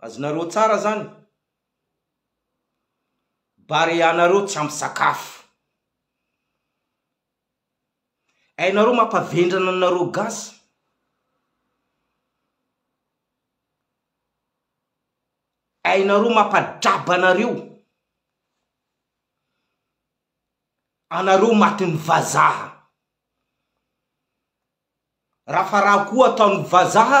Azonareo tsara zany. Barea nareo tsy ampy sakafo. Hainareo mampavendrana anareo gasy. Hainareo mampadraba anareo. Anareo matin'ny vazaha. Rafa raha koa ataon'ny vazaha.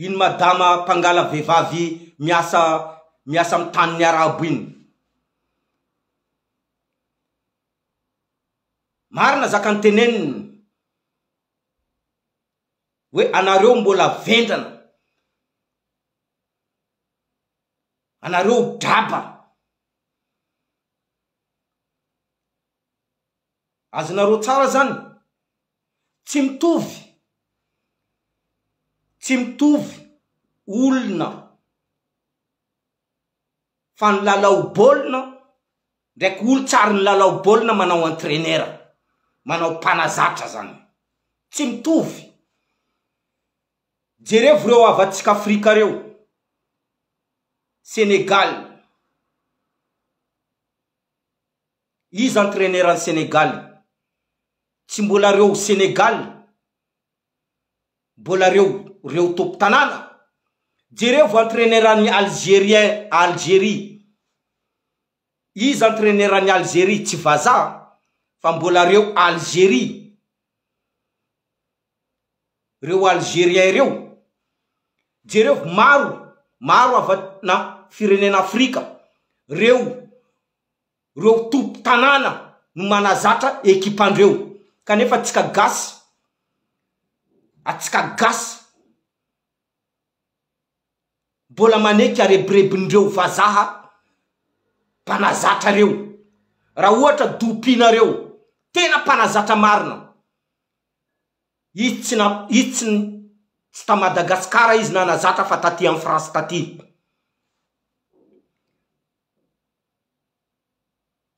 Iny madama mpangala vehivavy miasa miasa amin'ny tanin'ny arabo iny. Marina zakan'i teneniny hoe anareo mbola vendrana, anareo draba. Azonareo tsara zany? Tsy mitovy, tsy mitovy olona fa ny lalao baolina ndraiky olon-tsary ny lalao baolina manao entraineur, manao mpanazatra zany, tsy mitovy. Jerevo reo havantsika Afrika reo, Senegal. Iza entraineur an'i Senegaly? Tsy mbola reo Senegaly mbola reo reo top tanàna? Jerevo entraineur an'i Algerien à Algerie. Iza entraineur an'i Algerie? Tsy vazaha fa mbola reo Algerie. Reo Algerien reo. Jerevo maro maro avy na firenena Afrika reo. reo tompo tanàna no manazatra ekipandreo kanefa atsika gasy atsika gasy mbola maneky arebirebinreo vazaha mpanazatra reo raha ohatra dopinareo tena mpanazatra marina izy tsy na izy tsy ny tsy ta madagasikara izy nanazatra fa taty en france taty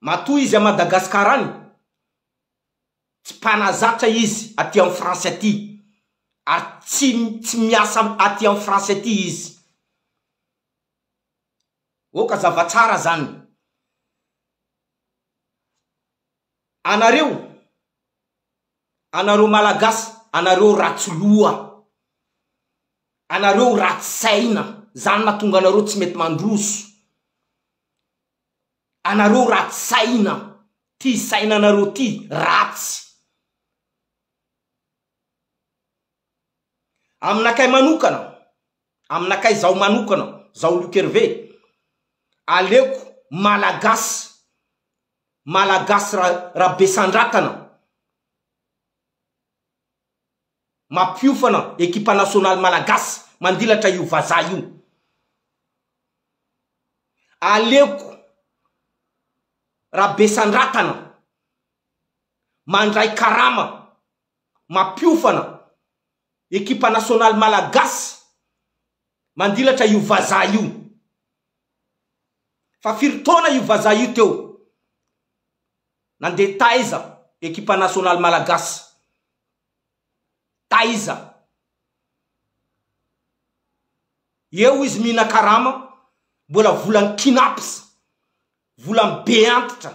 Matoa izy a Madagascar any, tsy mpanazatra izy aty en France aty, ary tsy tsy miasa aty en France aty izy. Oka zava-tsara zany. Anareo, anareo Malagasy, anareo ratsy loha, anareo ratsy saina, zany mahatonga anareo tsy mety mandroso, anareo ratsy saina, ty sainanareo ty ratsy. Aminakay manokana, aminakay zaho manokana, zaho Luc Hervé, aleoko Malagasy, Malagasy Rabesandratana mampiofana ekipa nasionaly Malagasy mandilatra io vazaha io. Aleoko Rabesandratana mandray karama mampiofana Ekipa nasionaly malagasy mandilatra io vazaha io. Fa firy taona io vazaha io teo? Nandeha taiza ekipa nasionaly malagasy? Taiza? Eo izy mihinan-karama, mbola volan'ny Cnaps, volan'ny be antitra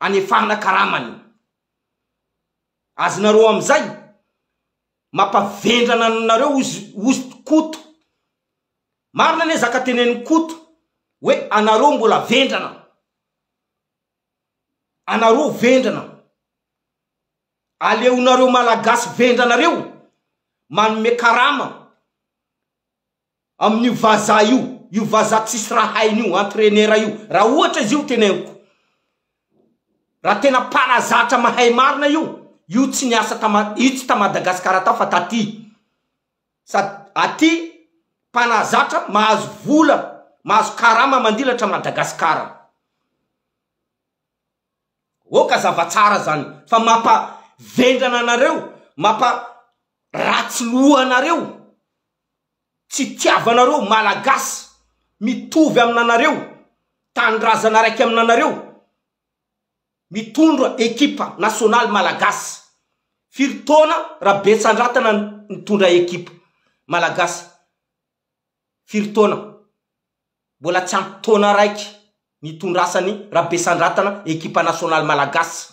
anefahana karamany. Azonareo amin'izay? Mampavendrana anareo ozy ozy Koto. Marina le zaka teneniny Koto hoe anareo mbola vendrana. Anareo vendrana. Aleonareo malagasy vendrana reo manome karama. amin'io vazaha io, io vazaha tsisy raha hainy io, entraîneur io, raha ohatra izy io teneniko, raha tena mpanazatra mahay marina io, io tsy niasa ta ma, io tsy ta Madagascar tao fa taty, sady aty mpanazatra mahazo vola, mahazo karama mandilatra Madagascar, oka zava tsara zany fa mampa vendrana anareo, mampa ratsy loha anareo. Tsitiavanareo malagasy mitovy aminanareo tanindrazana raiky aminanareo mitondra ekipa nasionaly malagasy firy taona ra betsandratana nitondra ekipa malagasy firy taona mbola tsy ampy taona raiky nitondrasany rabesandratana ekipa nasionaly malagasy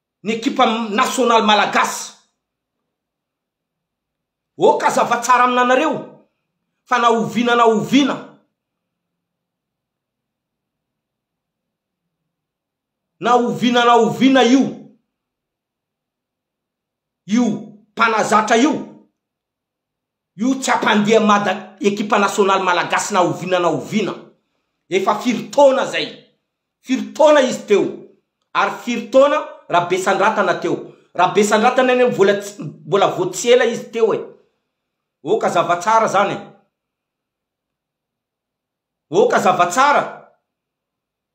ny ekipa nasionaly malagasy. Ok azava tsara aminanareo fa na oviana na oviana na oviana na oviana io io mpanazatra io Io tsy hampandeha Mada ekipa nasionaly malagasy na oviana na oviana. Efa firy taona izay. Firy taona izy teo. Ary firy taona Rabesandratana teo. Rabesandratana anie mbola tsy mbola vao tsy ela izy teo e. Oka zavatsara izany e. Oka zavatsara.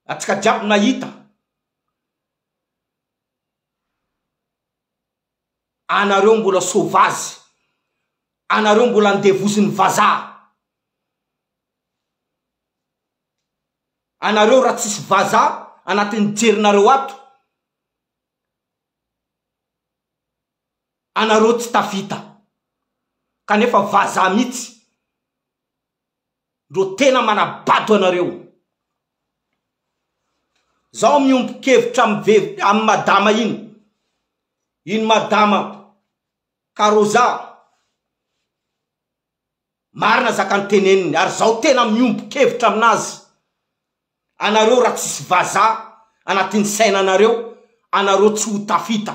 Atsika jiaby nahita. anareo mbola sauvage anareo mbola andevosiny vazaha anareo raha tsisy vazaha anatiny jerinareo ato anareo tsy tafita kanefa vazaha mitsy ndro tena manabato anareo. Zaho miombon kevitra am am madama iny, iny madama karôza, marina zakan teneniny ary zaho tena miombon kevitra aminazy, anareo ra tsisy vazà anatin saina nareo anareo tsy ho tafita.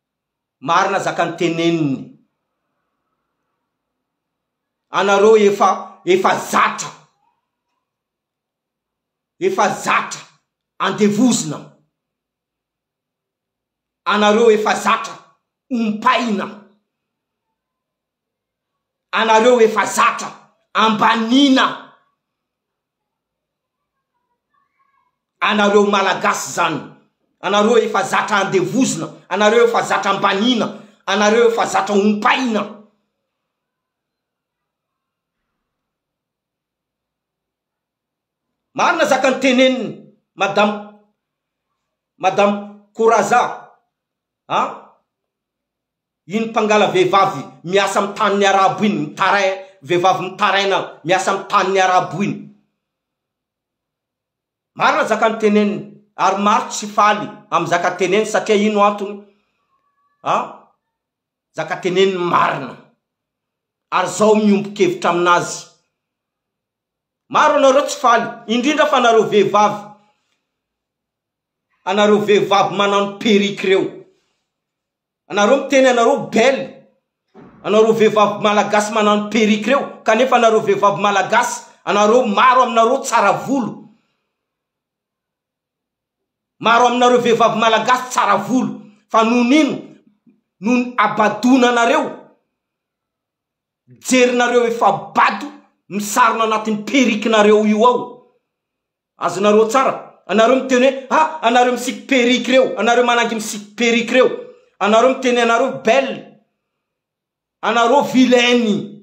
Marina zakany teneniny. Anareo efa efa zatra. Efa zatra andevozina. Anareo efa zatra ompaina. Anareo efa zatra ambanina. Anareo Malagasy zany, anareo efa zatra andevozina, anareo efa zatra ambanina, anareo efa zatra ompaina. Marina zaka niteneniny madame madame Corazza a. Iny mpangala vehivavy miasa am tany ny arabo iny mitarain vehivavy mitaraina miasa am tany ny arabo iny. Marina zakany teneniny ary maro tsy faly am zaka teneniny satria ino antony a zaka teneniny marina ary zao mihombo kevitra aminazy maro anareo tsy faly indrindra fa anareo vehivavy anareo vehivavy manano perruque reo Anareo miteny anareo belle anareo vehivavy malagasy manano perruque reo kanefa anareo vehivavy malagasy anareo maro aminareo tsara volo maro aminareo vehivavy malagasy tsara volo fa noho nino noho ny abadona anareo jerinareo efa bado misarona anatin'ny perruque nareo io ao Azonareo tsara. Anareo miteny hoe ha anareo misiky perruque reo, anareo manangy misiky perruque reo, anareo miteny anareo belle, anareo vilaine,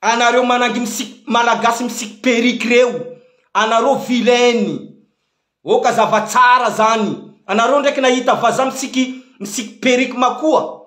anareo manangy misiky malagasy misiky perruque reo, anareo vilaine. Oka zava tsara zany. Anareo ndraiky nahita vaza misiky misiky perruque makoa.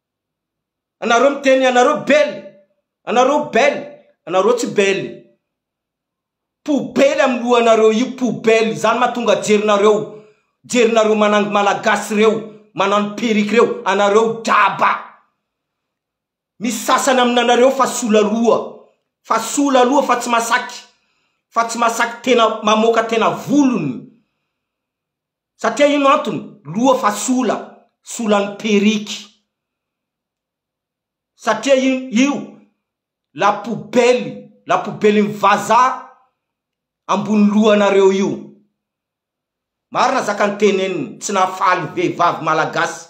Anareo miteny anareo belle, anareo belle, anareo tsy belle. Poubelle amin'ny lohanareo io poubelle izany mahatonga jerinareo jerinareo manangy malagasy ireo manano perruque ireo anareo draba. Misy sasany aminanareo fa sola loha fa sola loha fa tsy masaky fa tsy masaky tena mamoaka tena volony. Satria ino antony? Loha fa sola, solan'ny periky. Satria io, io la poubelle, la poubelle-n'ny vazaha ambony lohanareo io. Marina zaka niteneniny, tsy nahafaly vehivavy malagasy.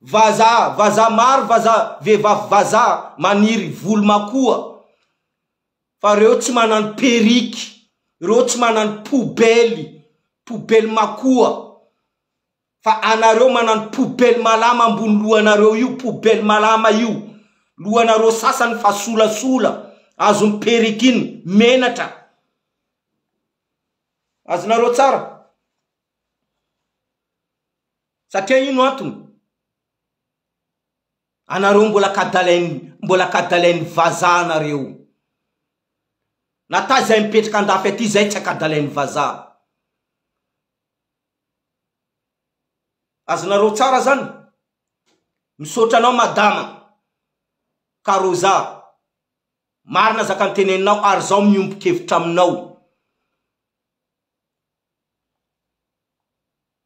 Vazaha, vazaha maro, vazaha, vehivavy vazaha maniry volo makoa fa reo tsy manano perrique, reo tsy manano poubelle, poubelle makoa fa anareo manano poubelle malama ambony lohanareo io, poubelle malama io, lohanareo sasany fa solasola, azony perrique iny, menatra. Azonareo tsara? Satria ino antony? Anareo mbola kadalain'ny mbola kadalain'ny vazaha anareo. Na ta izay mipetraka andafy aty izay tsy akadalain'ny vazaha. Azonareo tsara zany? Misaotra anao madama Karoza. Marina zaka niteneninao ary zao miombon-kevitra aminao.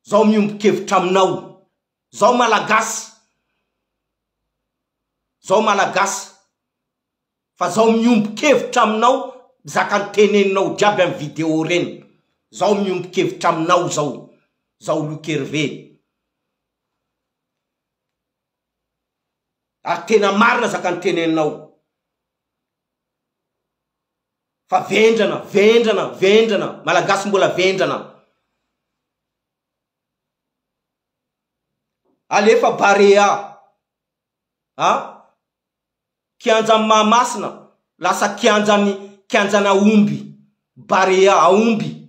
Zaho miombon-kevitra aminao. Zaho malagasy. Zaho malagasy. Fa zaho miombon-kevitra aminao zaka teneninao jiaby am video reny. Zaho miombon-kevitra aminao zao. Zaho Luc Hervé. Ary tena marina zaka teneninao. Fa vendrana, vendrana, vendrana, Malagasy mbola vendrana. Alefa Barea a! Kianjan'i Mahamasina lasa kianjan'i kianjan'Aomby, Barea, Aomby.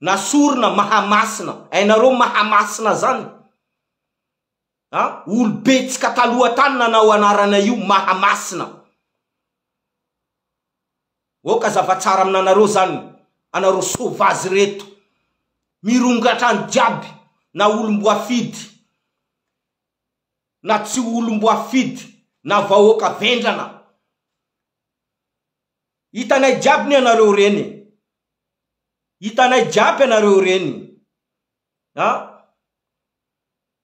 Nasorina Mahamasina, hainareo Mahamasina zany? A, olo be tsy kataloha tany nanao anarana io Mahamasina. Oka zava tsara aminanareo zany anareo sauvage reto. Mirongatra any jiaby na olomboafidy na tsy olomboafidy na vahoaka vendrana. Hitanay jiaby ne anareo reny e. Hitanay jiaby anareo reny. A.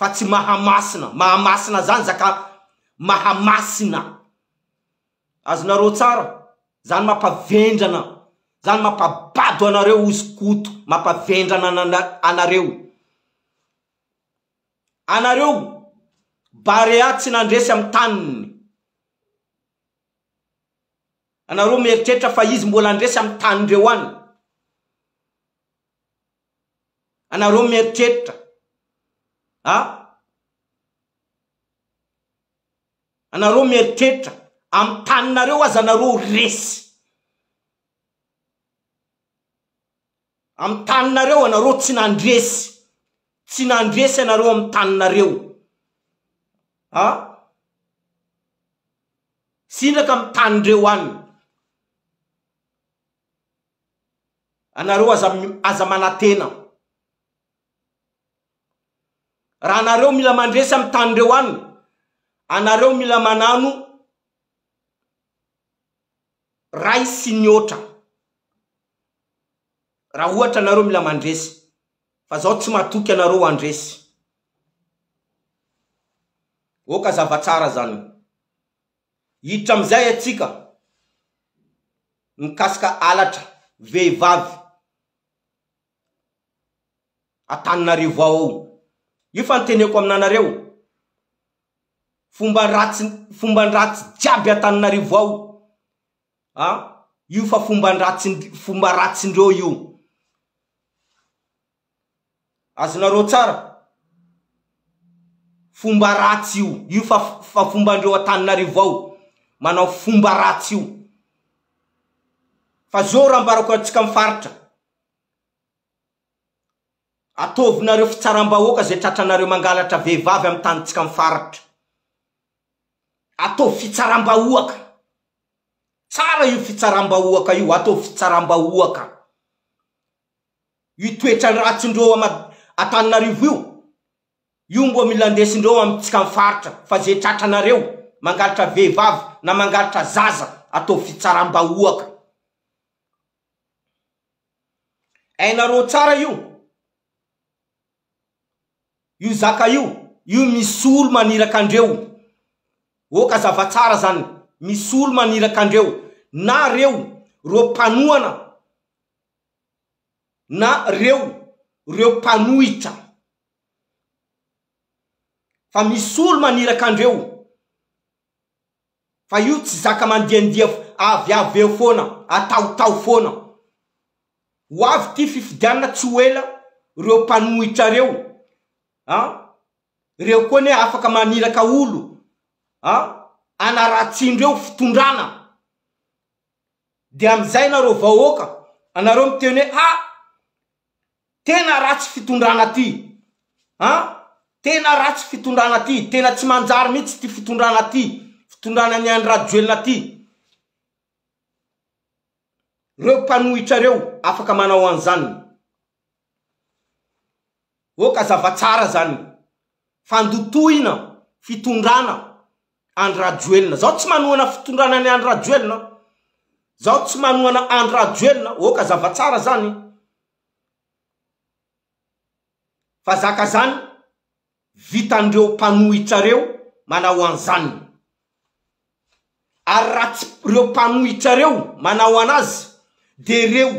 fa tsy Mahamasina, Mahamasina zany zaka Mahamasina, azonareo tsara, zany mampavendrana, zany mampabado anareo ozy Koto, mampavendrana ana, anareo, anareo Barea tsy nandresy am taniny, anareo mieritreritra fa izy mbola handresy am tanindreo any, Anareo mieritreritra a! Anareo mieritreritra amin'ny taninareo aza anareo resy. Amin'ny taninareo anareo tsy nandresy. Tsy nandresy anareo amin'ny taninareo. A! Sindraka amin'ny tanin'ireo any. Anareo aza aza manatena. Raha anareo mila mandresy am taninreo any, anareo mila manano ray sy nihoatra. Raha ohatra anareo mila mandresy. Fa zao tsy matoky anareo handresy. Oka zava tsara zany. Hiditra amin'izay antsika mikasika halatra vehivavy Antananarivo ao ao. Io fa ny teneko aminanareo, fomba ratsy fomba ratsy jiaby Antananarivo ao an, io fa fomba ratsy fomba ratsindreo io. Azonareo tsara fomba ratsy io, io fa fa fomban-dreo Antananarivo ao manao fomba ratsy io. Fa zao raha ambarako antsika am faritra, ataovinareo fitsaram-bahoaka zay tratranareo mangalatra vehivavy am tanintsika am faritra. Ataovy fitsaram-bahoaka, tsara io fitsaram-bahoaka io, ataovy fitsaram-bahoaka. Io toetra ratsindreo am Antananarivo io, io mbo mila ndesindreo amitsika am faritra fa ze tratranareo mangalatra vehivavy na mangalatra zaza ataovy fitsarambahoaka. Hainareo tsara io, io zaka io, io misy olo maniraka andreo, oh ka zava tsara zany, misy olo maniraka andreo, na reo ro mpanohana, na reo reo mpanohitra fa misy olo maniraka andreo fa io tsy zaka mandiandia avy avy eo foana ataotao foana ho avy ity fifidianana tsy ho ela reo mpanohitra reo a ah, reo koa ne afaka maniraka olo a ah, anaratsindreo fitondrana Dia amin'izay nareo vahoaka anareo miteny hoe ah! tena ratsy fitondrana ty an! tena ratsy fitondrana ty! tena tsy manjary mihitsy ty fitondrana ty! fitondrana ny Andry Rajoelina ty! reo mpanohitra reo afaka manao an'zany ok zava-tsara zany! fandotohina fitondrana Andry Rajoelina. Zaho tsy manohana fitondrana an'i Andry Rajoelina aho. Zaho tsy manohana Andry Rajoelina, ok hazava tsara zany fa zaka zany vitan'ireo mpanohitra reo manao anzany. Ary raha tsy reo mpanohitra reo manao anazy de reo.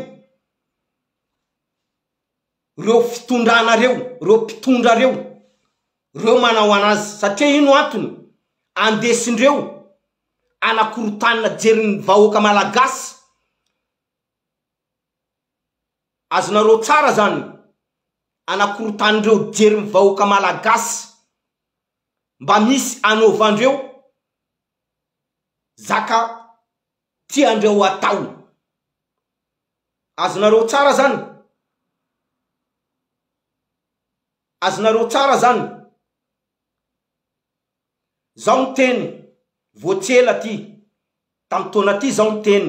reo fitondrana reo, reo mpitondra reo, reo manao anazy satria ino antony? andesindreo anakorotanina jerin'ny vahoaka malagasy, azonareo tsara zany, anakorotanindreo jerin'ny vahoaka malagasy, mba misy anaovandreo zaka tiandreo atao. Azonareo tsara zany? Azonareo tsara zany? Zaho niteny vao tsy ela ty, tamin'ny taona ty zaho niteny,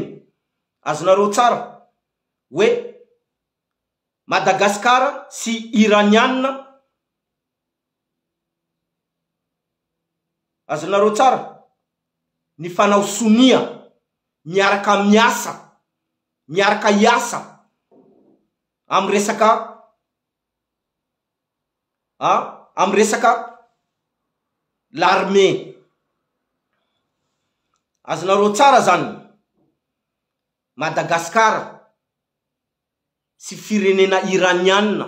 azonareo tsara? hoe Madagasikara sy Iraniana Azonareo tsara ny fanao sonia miaraka miasa miaraka hiasa amin'ny resaka a amin'ny resaka l'armée azonareo tsara zany Madagascar sy firenena iranianina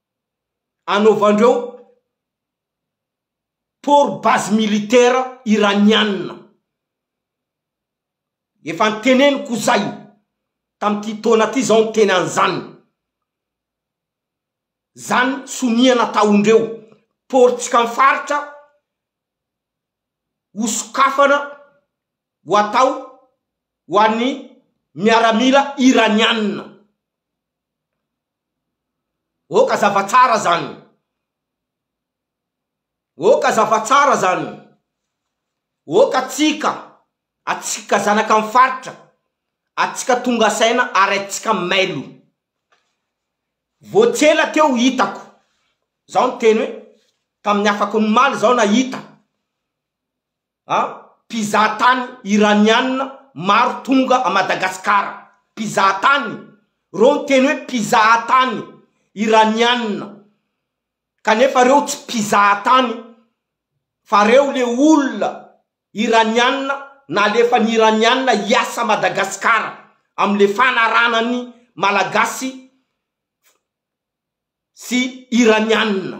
anaovandreo port base militaire iranianina. Efa niteneniko zay tamin'ity taona ty zaho niteny an'izany. Zany sonia nataondreo port tsika am faritra ho sokafana ho atao ho an'ny miaramila iranianina. Oh ka zava tsara zany Oh ka zava tsara zany Oh ka tsika atsika zanaka ny faritra atsika tonga saina ary atsika mailo Vao tsy ela teo hitako zao niteny hoe tamin'ny afak'omaly zao nahita An, mpizahatany Iraniana maro tonga à Madagascar. Mpizahatany. Reo no teny hoe mpizahatany Iraniana. Kanefa reo tsy mpizahatany fa reo le olona Iraniana nalefan'ny Iraniana hiasa à Madagascar amle fanarahana ny Malagasy sy Iraniana.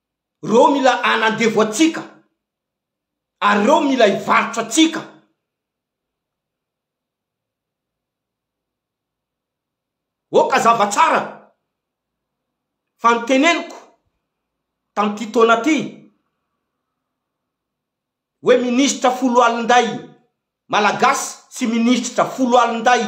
Reo mila anandevo atsika ary reo mila hivarotra atsika. Oka zava tsara fa ny teneniko tamty taona ty oe minisitra foloalindahy malagasy sy minisitra foloalindahy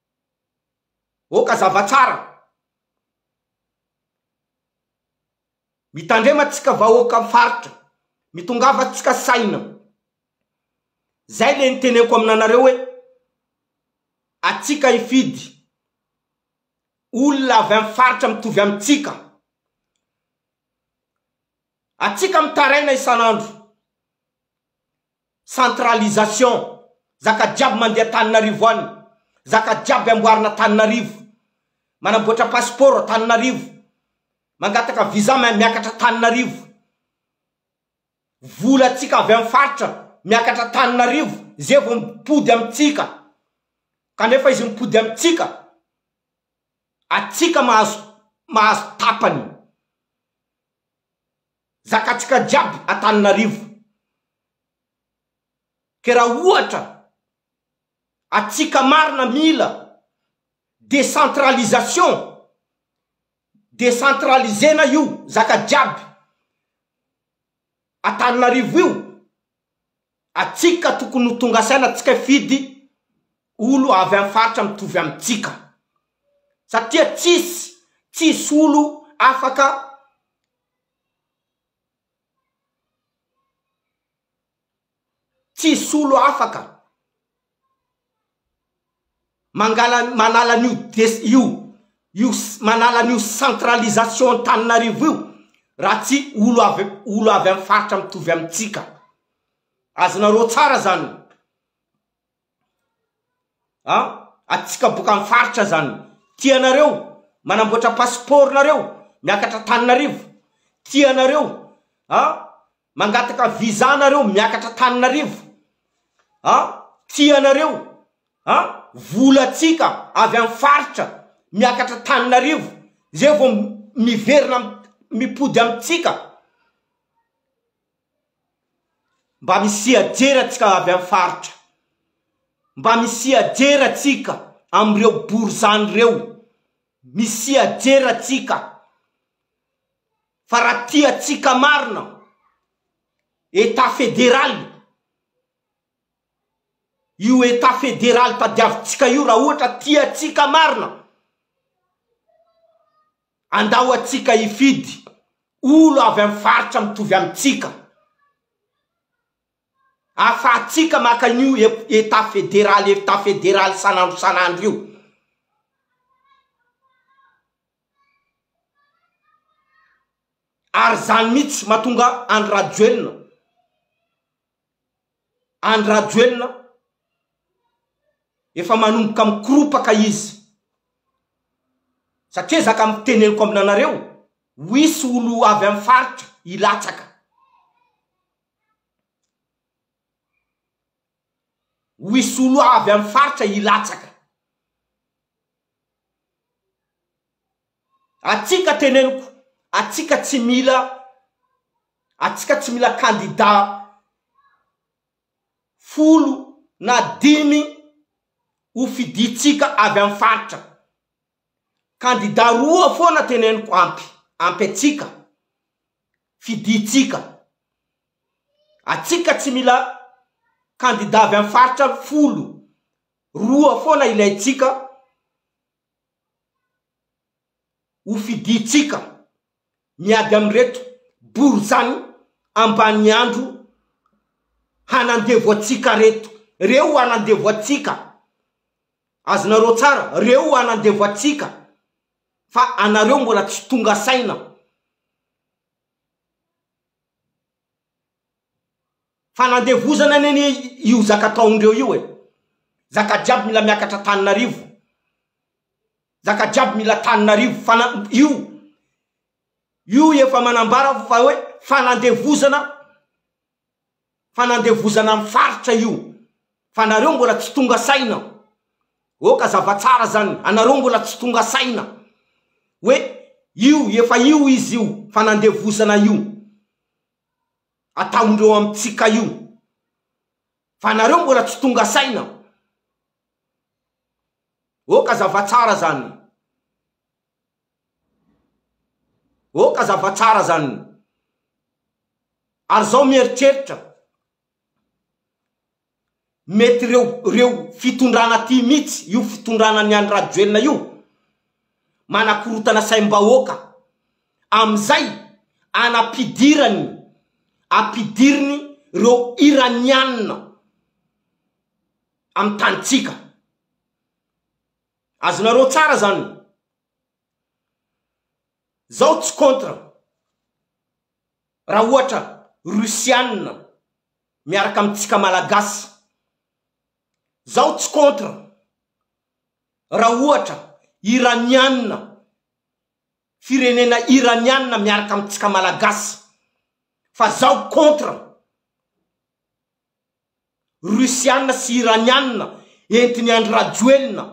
Oh ka zava tsara. Mitandrema tsika vahoaka faritra. Mitongava tsika saina. Zay le niteneko aminanareo hoe atsika hifidy olona avy am faritra mitovy am tsika. Atsika mitaraina isanandro. Centralisation, zaka jiaby mandeha Antananarivo any, zaka jiaby amboarina Antananarivo, manamboatra passeport Antananarivo, mangataka visa miakatra Antananarivo, vola tsika avy am faritra miakatra Antananarivo ze vao mipody amitsika, kanefa izy mipody amitsika atsika mahazo mahazo tapany. zakatsika jiaby Antananarivo ke ra ohatra atsika marina mila décentralisation décentralisena io zaka jiaby Antananarivo io Atsika tokony ho tonga saina tsika hifidy olo avy am faritra mitovy am tsika satria tsisy tsisy olo afaka tsisy olo afaka Mangala manala an'io des io io manala an'io centralisation Antananarivo io raha tsy olo avy olo avy amin'ny faritra mitovy amintsika. Azonareo tsara zany a antsika boka amin'ny faritra zany tianareo manamboatra passeport-nareo miakatra Antananarivo tianareo a. Mangataka visa anareo miakatra Antananarivo a! Tsy anareo a! Vola tsika avy am faritra miakatra Antananarivo zay vao miverina am mipody am tsika. Mba misia jera tsika avy am faritra. Mba misia jera tsika am reo borizany reo. Misia jera tsika. Fa raha tiantsika marina Etat federaly, io Etat federaly tadiavintsika io raha ohatra tiantsika marina, andao antsika hifidy olo avy amin'ny faritra mitovy amintsika, ahafahantsika maka an'io Etat federaly Etat federaly san'andro san'andro io. Ary zany mitsy matonga Andry Rajoelina Andry Rajoelina efa manomboka mikoropaka izy satria ezaka am teneniko aminanareo wisy olo avy am faritra ilatsaka wisy olo avy am faritra ilatsaka Atsika teneniko atsika tsy mila atsika tsy mila kandida folo na dimy ho fidintsika avy am faritra kandida roa foana teneniko ampy ampy atsika fidintsika atsika tsy mila kandida avy am faritra folo Roa foana ilaintsika ho fidintsika miady amin'ireto borizano ambaniandro hanandevo antsika reto. Reo ho anandevo antsika. Azonareo tsara, reo ho anandevo antsika. Fa anareo mbola tsy tonga saina. Fanandevozana anie anie io zaka ataondreo io e! Zaka jiaby mila miakatra Antananarivo, zaka jiaby mila Antananarivo fana- io, io efa manambara fa hoe fanandevozana, fanandevozana ny faritra io, Fa nareo mbola tsy tonga saina ô ka zava tsara zany anareo mbola tsy tonga saina hoe io efa io izy io fanandevozana io ataondreo amitsika io fa nareo mbola tsy tonga saina ô ka zava tsara zany ô ka zava tsara zany ary zao mieritreritra Mety reo reo fitondrana aty mitsy io fitondrana an'i Andry Rajoelina io manakorotana saim-bahoaka amizay anampidirany ampidiriny reo Iraniana am tanitsika. Azonareo tsara zany. Zaho tsy contre. Raha ohatra Russiana miaraka amintsika Malagasy, zaho tsy contre, raha ohatra Iraniana, firenena Iraniana miaraka amintsika Malagasy, fa zaho contre Russiana sy Iraniana entiny Andry Rajoelina,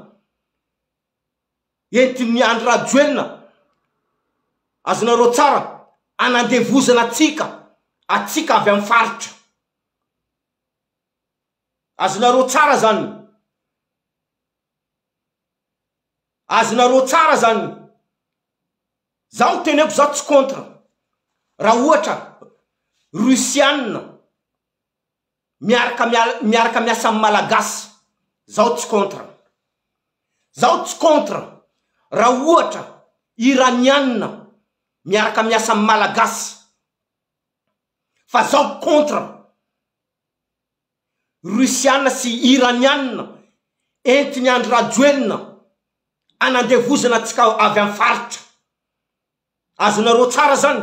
entin'i Andry Rajoelina, azonareo tsara, hanandevozana antsika, antsika avy amin'ny faritra. Azonareo tsara izany. Azonareo tsara izany. Izaho no teneko, izaho tsy contre. Raha ohatra, Russiana, miaraka miaraka miasa amin'ny Malagasy, zaho tsy contre, zaho tsy contre raha ohatra Iraniana miaraka miasa amin'ny Malagasy, fa zaho contre Russiana sy Iraniana entin'i Andry Rajoelina anandevozana antsika avy amin'ny faritra, azonareo tsara zany.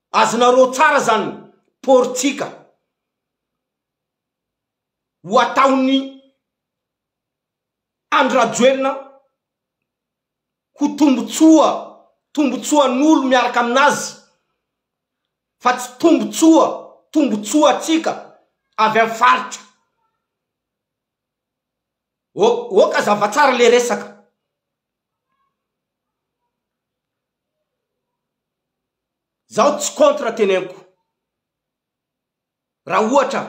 Azonareo tsara zany portika ho ataon'i Andry Rajoelina ho tombotsoa, tombotsoan'olo miaraka aminazy fa tsy tombotsoa, tombotsoantsika avy am faritra. Oka zava tsara le resaka. Zaho tsy contre tenenko raha ohatra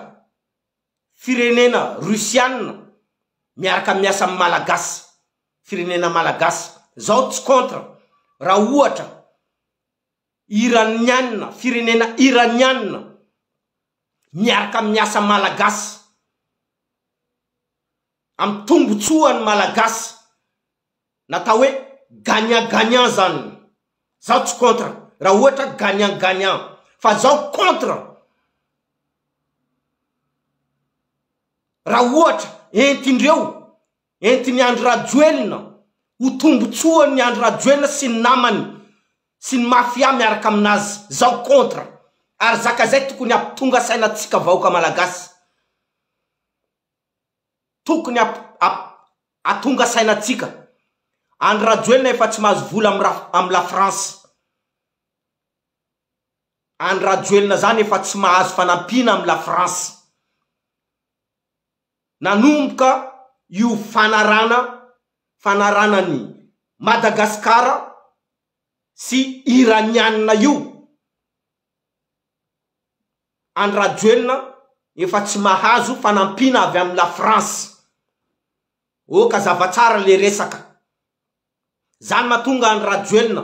firenena russiana miaraka miasa amin'ny malagasy firenena malagasy zaho tsy contre raha ohatra iraniana firenena iraniana miaraka miasa malagasy amin'ny tombotsoan'ny malagasy natao hoe gagnant gagnant zany zaho tsy contre raha ohatra gagnant gagnant fa zaho contre raha ohatra entindreo entin'i Andry Rajoelina ho tombotsoan'i Andry Rajoelina sy ny namany sy ny mafia miaraka aminazy zaho contre ary zaka zay tokony hampitonga saina antsika vahoaka malagasy tokony ap ap atonga saina tsika. Andry Rajoelina efa tsy mahazo vola am ra am la France. Andry Rajoelina zany efa tsy mahazo fanampiana am la France. Nanomboka io fanarana fanarana an' i Madagasikara sy Iraniana io. Andry Rajoelina efa tsy mahazo fanampiana avy amin'ny la France. Oh ka zava tsara le resaka. Zany matonga Andry Rajoelina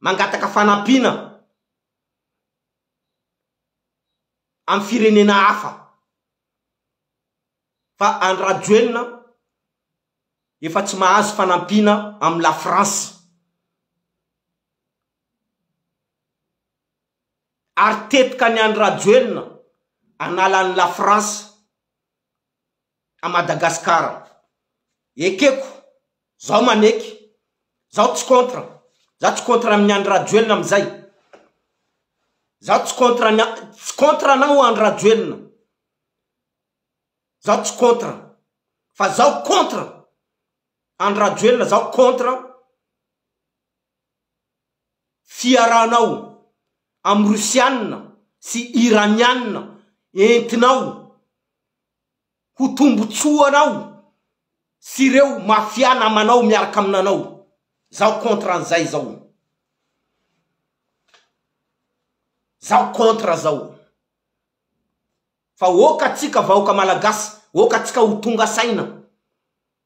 mangataka fanampiana amin'ny firenena hafa. Fa Andry Rajoelina efa tsy mahazo fanampiana amin'ny la France. Ary teto ka ny Andry Rajoelina hanala an'i la France à Madagascar. Ekeko, zaho maneky, zaho tsy contre, zaho tsy contre amin'i Andry Rajoelina amin'izay. Zaho tsy contre an'i, tsy contre anao Andry Rajoelina. Zaho tsy contre, fa zaho contre Andry Rajoelina, zaho contre. fiarahanao amin'ny Rosiana sy Iraniana entinao ho tombotsoa anao sy ireo mafia namanao miaraka amina anao. Zaho contre an'izay izao. Zaho contre zao. Fa ok atsika vahoaka malagasy, ok atsika ho tonga saina.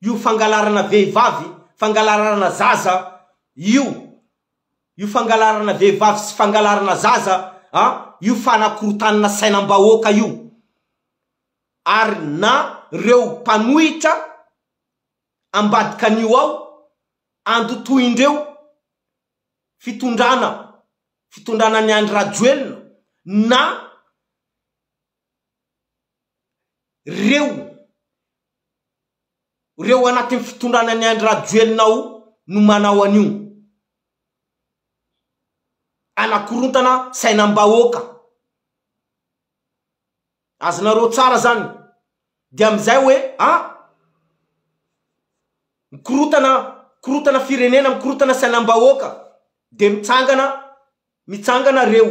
Io fangalarana vehivavy, fangalarana zaza io, io fangalarana vehivavy sy fangalarana zaza an, io fanakorontanana sainam-bahoaka io, ary na reo mpanohitra ambadikan'io ao andotoindreo fitondrana, fitondrana an'i Andry Rajoelina na reo reo anatin'ny fitondrana ny Andry Rajoelina ao no manao an'io anakorontana sainam-bahoaka azonareo tsara zany dia amin'izay hoe ah mikorotana mikorotana firenena mikorotana sainam-bahoaka de mitsangana mitsangana reo